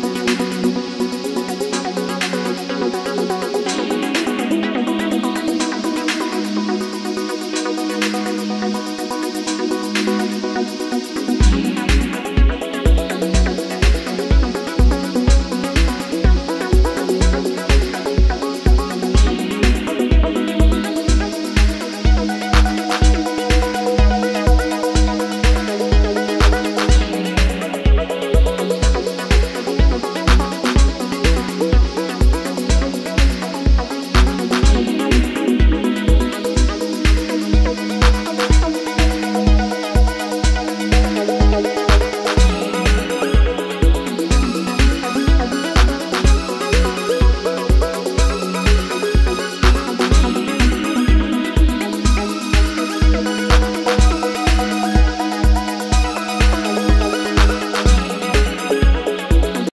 Bye.